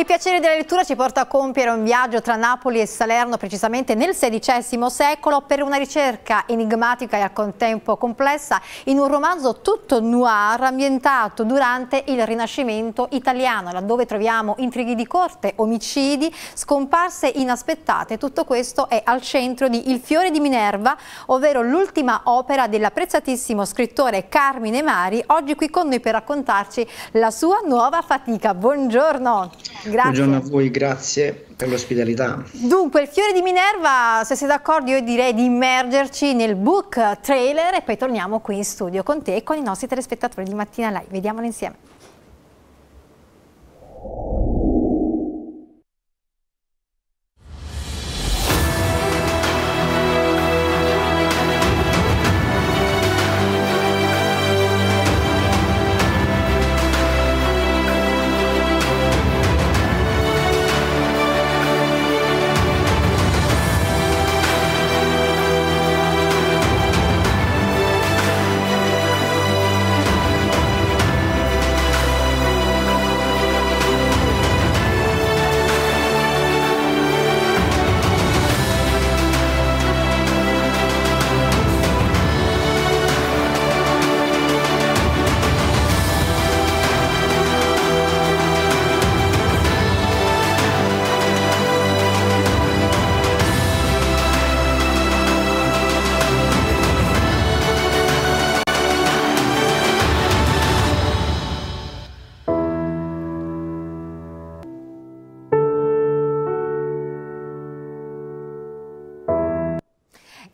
Il piacere della lettura ci porta a compiere un viaggio tra Napoli e Salerno, precisamente nel XVI secolo, per una ricerca enigmatica e al contempo complessa in un romanzo tutto noir ambientato durante il Rinascimento italiano, laddove troviamo intrighi di corte, omicidi, scomparse inaspettate. Tutto questo è al centro di Il fiore di Minerva, ovvero l'ultima opera dell'apprezzatissimo scrittore Carmine Mari, oggi qui con noi per raccontarci la sua nuova fatica. Buongiorno. Grazie. Buongiorno a voi, grazie per l'ospitalità. Dunque, il fiore di Minerva, se siete d'accordo, io direi di immergerci nel book trailer e poi torniamo qui in studio con te e con i nostri telespettatori di Mattina Live. Vediamolo insieme.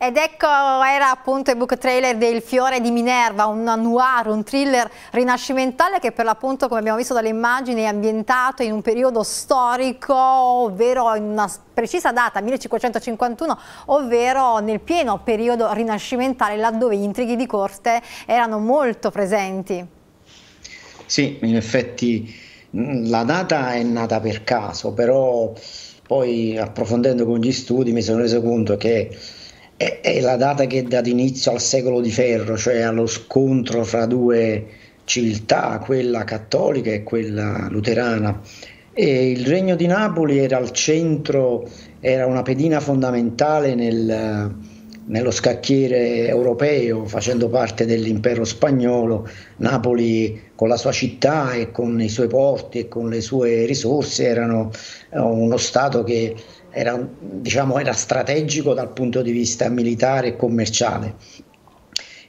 Ed ecco era appunto il book trailer del Fiore di Minerva, un noir, un thriller rinascimentale che per l'appunto come abbiamo visto dalle immagini è ambientato in un periodo storico, ovvero in una precisa data, 1551, ovvero nel pieno periodo rinascimentale laddove gli intrighi di corte erano molto presenti. Sì, in effetti la data è nata per caso, però poi approfondendo con gli studi mi sono reso conto che è, è la data che dà inizio al secolo di ferro, cioè allo scontro fra due civiltà, quella cattolica e quella luterana. E il regno di Napoli era al centro, era una pedina fondamentale nel, nello scacchiere europeo, facendo parte dell'impero spagnolo. Napoli con la sua città e con i suoi porti e con le sue risorse erano uno stato che era, diciamo, era strategico dal punto di vista militare e commerciale.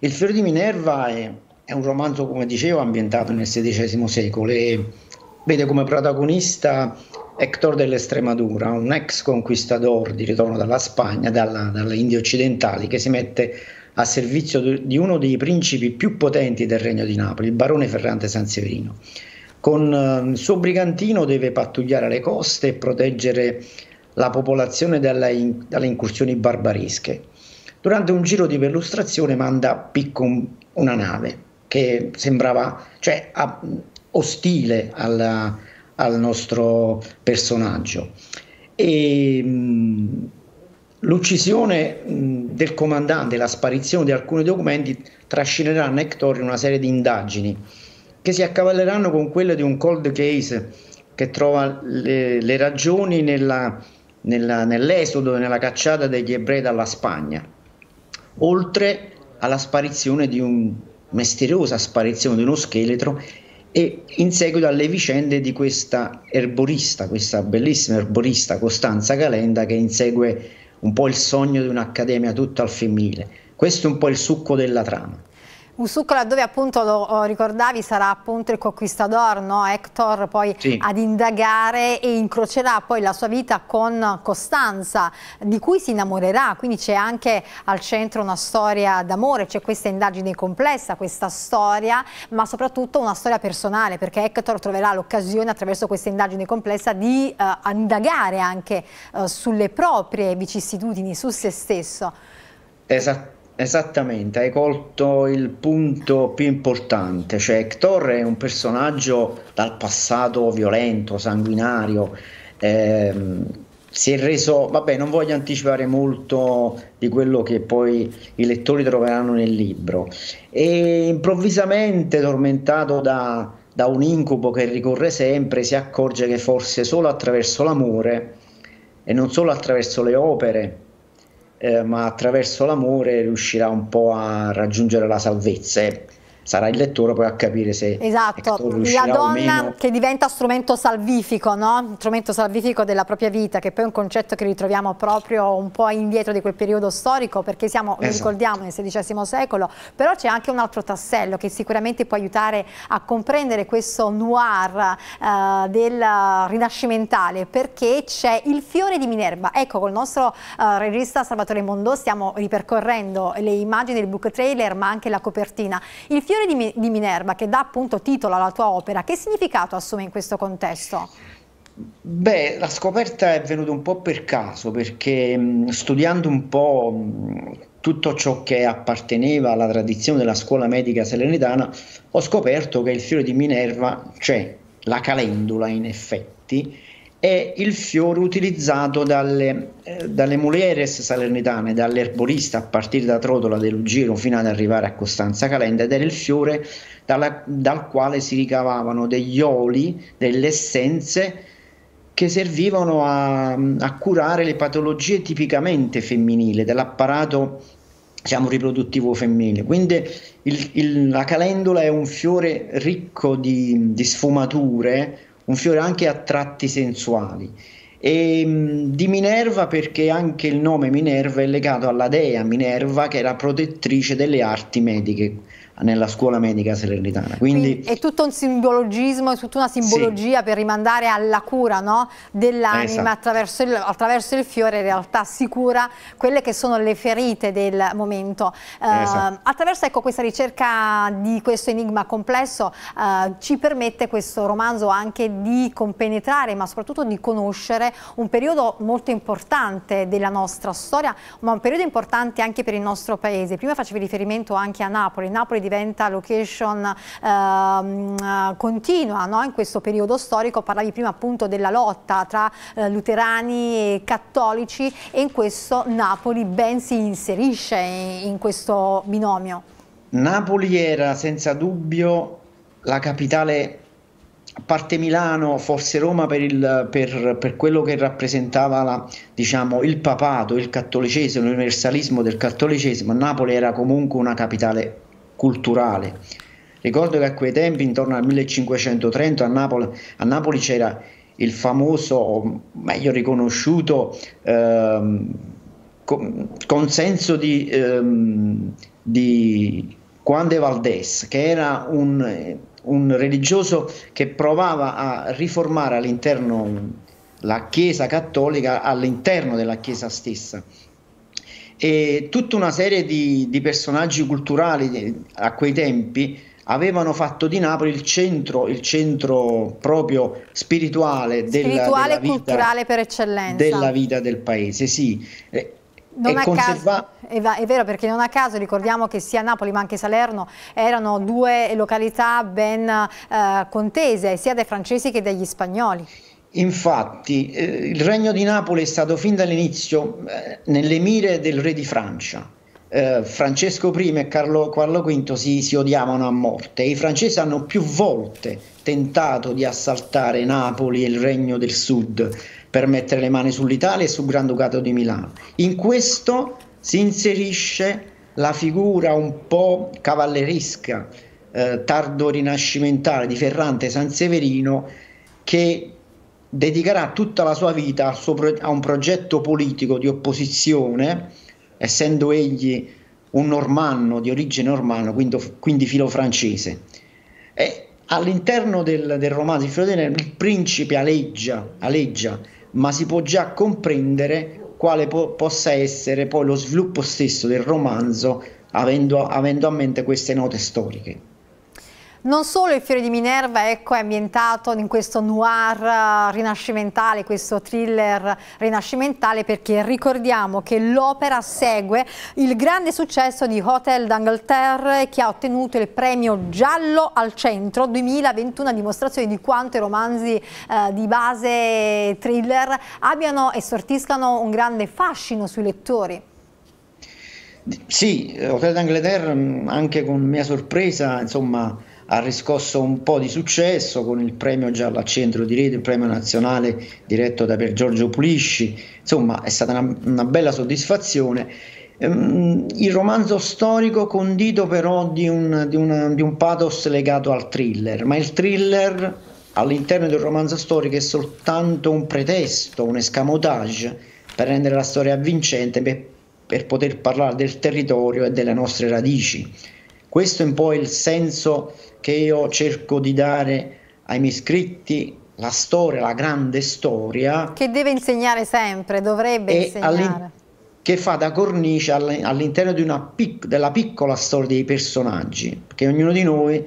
Il Fiore di Minerva è, è un romanzo, come dicevo, ambientato nel XVI secolo e vede come protagonista Hector dell'Estremadura, un ex conquistador di ritorno dalla Spagna, dalla, dalle Indie occidentali, che si mette a servizio di uno dei principi più potenti del regno di Napoli, il barone Ferrante Sanseverino. Con eh, il suo brigantino deve pattugliare le coste e proteggere la popolazione dalle, in, dalle incursioni barbaresche. Durante un giro di perlustrazione manda a una nave che sembrava cioè, a, ostile alla, al nostro personaggio. E, mh, l'uccisione mh, del comandante, la sparizione di alcuni documenti trascineranno Hector in una serie di indagini che si accavalleranno con quelle di un cold case che trova le, le ragioni nella nella, nell'esodo e nella cacciata degli ebrei dalla Spagna, oltre alla sparizione di un misteriosa sparizione di uno scheletro e in seguito alle vicende di questa erborista, questa bellissima erborista Costanza Calenda che insegue un po' il sogno di un'accademia tutta al femminile. Questo è un po' il succo della trama. Un succo laddove appunto lo ricordavi sarà appunto il conquistador, no? Hector poi sì. ad indagare e incrocerà poi la sua vita con Costanza di cui si innamorerà, quindi c'è anche al centro una storia d'amore, c'è questa indagine complessa, questa storia, ma soprattutto una storia personale perché Hector troverà l'occasione attraverso questa indagine complessa di uh, indagare anche uh, sulle proprie vicissitudini, su se stesso. Esatto. Esattamente, hai colto il punto più importante, cioè Hector è un personaggio dal passato violento, sanguinario, ehm, si è reso, vabbè, non voglio anticipare molto di quello che poi i lettori troveranno nel libro. E improvvisamente, tormentato da, da un incubo che ricorre sempre, si accorge che forse solo attraverso l'amore e non solo attraverso le opere, eh, ma attraverso l'amore riuscirà un po' a raggiungere la salvezza sarà il lettore poi a capire se esatto, la donna che diventa strumento salvifico, no? strumento salvifico della propria vita, che poi è un concetto che ritroviamo proprio un po' indietro di quel periodo storico, perché siamo, esatto. ricordiamo, nel XVI secolo, però c'è anche un altro tassello che sicuramente può aiutare a comprendere questo noir eh, del rinascimentale, perché c'è il fiore di Minerva. Ecco, col nostro eh, regista Salvatore Mondò stiamo ripercorrendo le immagini del book trailer, ma anche la copertina. Il fiore di, di Minerva, che dà appunto titolo alla tua opera, che significato assume in questo contesto? Beh, la scoperta è venuta un po' per caso, perché mh, studiando un po' mh, tutto ciò che apparteneva alla tradizione della scuola medica salernitana, ho scoperto che il fiore di Minerva, cioè la calendula in effetti, è il fiore utilizzato dalle, eh, dalle mulieres salernitane, dall'erborista a partire da Trotola del Giro fino ad arrivare a Costanza Calenda ed era il fiore dalla, dal quale si ricavavano degli oli, delle essenze che servivano a, a curare le patologie tipicamente femminili dell'apparato diciamo, riproduttivo femminile. Quindi il, il, la calendula è un fiore ricco di, di sfumature, un fiore anche a tratti sensuali. E di Minerva perché anche il nome Minerva è legato alla dea Minerva che era protettrice delle arti mediche nella scuola medica salernitana. Quindi, Quindi, è tutto un simbologismo, è tutta una simbologia sì. per rimandare alla cura no? dell'anima esatto. attraverso, il, attraverso, il, fiore in realtà si cura quelle che sono le ferite del momento. Eh, esatto. attraverso ecco, questa ricerca di questo enigma complesso eh, ci permette questo romanzo anche di compenetrare ma soprattutto di conoscere un periodo molto importante della nostra storia ma un periodo importante anche per il nostro paese. Prima facevi riferimento anche a Napoli, Napoli diventa location eh, continua no? in questo periodo storico, parlavi prima appunto della lotta tra eh, luterani e cattolici e in questo Napoli ben si inserisce in, in questo binomio. Napoli era senza dubbio la capitale a parte Milano, forse Roma per, il, per, per quello che rappresentava la, diciamo, il papato, il cattolicesimo, l'universalismo del cattolicesimo, Napoli era comunque una capitale culturale. Ricordo che a quei tempi, intorno al 1530, a Napoli, a Napoli c'era il famoso, o meglio riconosciuto, ehm, consenso di, ehm, di Juan de Valdés, che era un, un religioso che provava a riformare all'interno la Chiesa cattolica all'interno della Chiesa stessa e tutta una serie di, di personaggi culturali a quei tempi avevano fatto di Napoli il centro, il centro proprio spirituale, spirituale della, e culturale per eccellenza della vita del paese, sì. Non è, conserva... caso, è, vero perché non a caso ricordiamo che sia Napoli ma anche Salerno erano due località ben eh, contese sia dai francesi che dagli spagnoli. Infatti, eh, il regno di Napoli è stato fin dall'inizio eh, nelle mire del re di Francia. Eh, Francesco I e Carlo, Carlo V si, si, odiavano a morte e i francesi hanno più volte tentato di assaltare Napoli e il regno del sud per mettere le mani sull'Italia e sul Granducato di Milano. In questo si inserisce la figura un po' cavalleresca, eh, tardo rinascimentale di Ferrante Sanseverino che dedicherà tutta la sua vita a un progetto politico di opposizione, essendo egli un normanno di origine normanno, quindi, filo francese. E all'interno del, del romanzo di Fiodene il principe aleggia, aleggia, ma si può già comprendere quale po- possa essere poi lo sviluppo stesso del romanzo avendo, avendo a mente queste note storiche. Non solo il Fiore di Minerva ecco, è ambientato in questo noir eh, rinascimentale, questo thriller rinascimentale, perché ricordiamo che l'opera segue il grande successo di Hotel d'Angleterre che ha ottenuto il premio Giallo al Centro 2021, a dimostrazione di quanto i romanzi eh, di base thriller abbiano e sortiscano un grande fascino sui lettori. Sì, Hotel d'Angleterre anche con mia sorpresa, insomma, ha riscosso un po' di successo con il premio giallo al centro di rete, il premio nazionale diretto da per Giorgio Pulisci, insomma è stata una, una bella soddisfazione. Um, il romanzo storico condito però di un, di, una, di un pathos legato al thriller, ma il thriller all'interno del romanzo storico è soltanto un pretesto, un escamotage per rendere la storia avvincente, per, per poter parlare del territorio e delle nostre radici. Questo è un po' il senso che io cerco di dare ai miei iscritti, la storia, la grande storia. Che deve insegnare sempre, dovrebbe insegnare. Che fa da cornice all'interno pic della piccola storia dei personaggi, perché ognuno di noi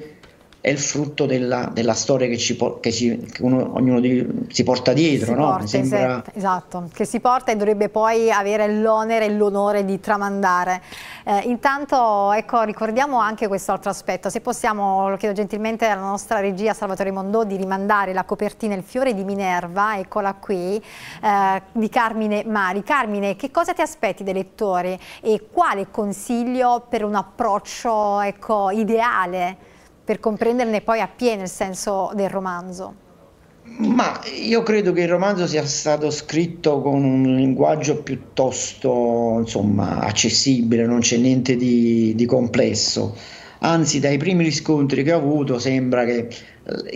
è il frutto della, della storia che, ci, che, ci, che uno, ognuno di, si porta dietro, si no? porta, sembra... Esatto, che si porta e dovrebbe poi avere l'onere e l'onore di tramandare. Eh, intanto, ecco, ricordiamo anche questo altro aspetto, se possiamo, lo chiedo gentilmente alla nostra regia Salvatore Mondò di rimandare la copertina Il fiore di Minerva, eccola qui, eh, di Carmine Mari. Carmine, che cosa ti aspetti dai lettori e quale consiglio per un approccio ecco, ideale per comprenderne poi appieno il senso del romanzo? Ma io credo che il romanzo sia stato scritto con un linguaggio piuttosto insomma, accessibile, non c'è niente di, di complesso. Anzi, dai primi riscontri che ho avuto sembra che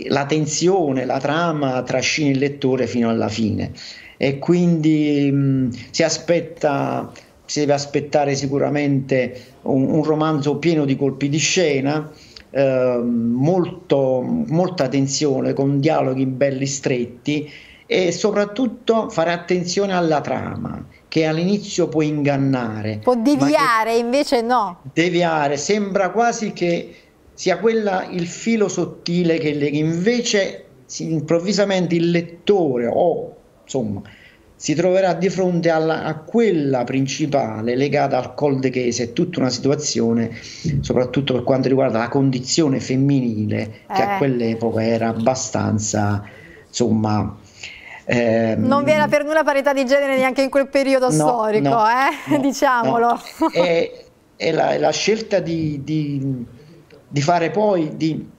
la tensione, la trama trascini il lettore fino alla fine e quindi mh, si aspetta si deve aspettare sicuramente un, un romanzo pieno di colpi di scena Ehm, molto, molta tensione, con dialoghi belli stretti e soprattutto fare attenzione alla trama che all'inizio può ingannare. Può deviare, invece no. Deviare, sembra quasi che sia quella il filo sottile che invece improvvisamente il lettore o insomma si troverà di fronte alla, a quella principale legata al cold case e tutta una situazione, soprattutto per quanto riguarda la condizione femminile, che a eh. quell'epoca era abbastanza, insomma... Ehm, non vi era per nulla parità di genere neanche in quel periodo no, storico, no, eh? no, diciamolo. È, è, la, la, scelta di, di, di fare poi, di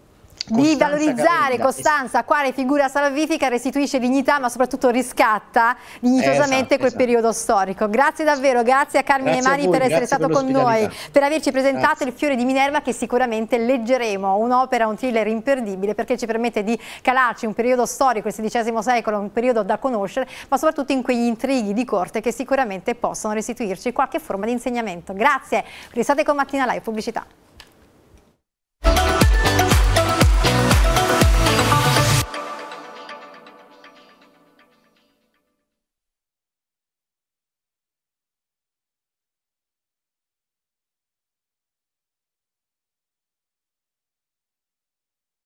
di valorizzare Costanza, quale figura salvifica restituisce dignità ma soprattutto riscatta dignitosamente esatto, quel esatto. periodo storico. Grazie davvero, grazie a Carmine grazie Mani a per essere stato per con noi, per averci presentato grazie. il Fiore di Minerva che sicuramente leggeremo, un'opera, un thriller imperdibile perché ci permette di calarci un periodo storico, il XVI secolo, un periodo da conoscere, ma soprattutto in quegli intrighi di corte che sicuramente possono restituirci qualche forma di insegnamento. Grazie, restate con Mattina Live Pubblicità.